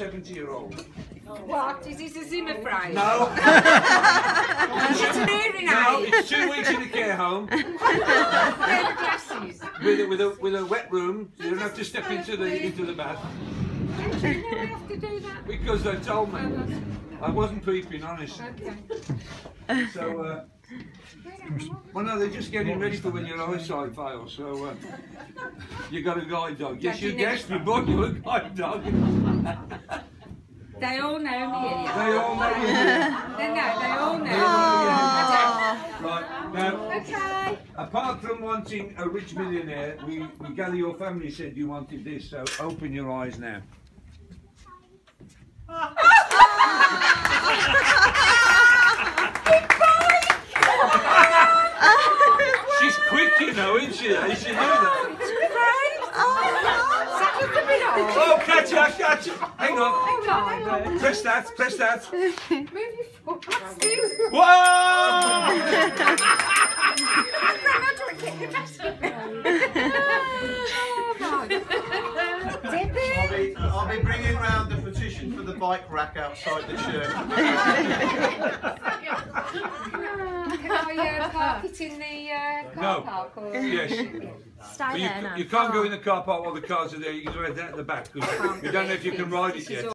70 year old. What? Is this a Zimmer frame? No, Is it an no, it's two weeks in a care home glasses. with a, with a, with a wet room. You don't have to step into the, into the bath. Do you know I have to do that? Because they told me. I wasn't peeping, honest. Okay. So, uh, well, no, they're just getting ready for when your eyesight fails. So, uh, you got a guide dog. Yes, you guessed me, bought you a guide dog. They all know me here. They all know you. They know, they all know. Right, now, Okay. apart from wanting a rich millionaire, we, we gather your family said you wanted this, so open your eyes now. She's quick, you know, isn't she? You should know that. Oh, catch her, catch her. Hang on. Oh, hang on, hang on. Press that, press that. Move your foot. Whoa! Debbie. I'll be, I'll be bringing round the petition for the bike rack outside the church. Can I park it in the uh, car No. park? Or... Yes. Stay you, there now. you can't go in the car park while the cars are there. You can go right out the back. 'cause You don't know if you can ride it yet.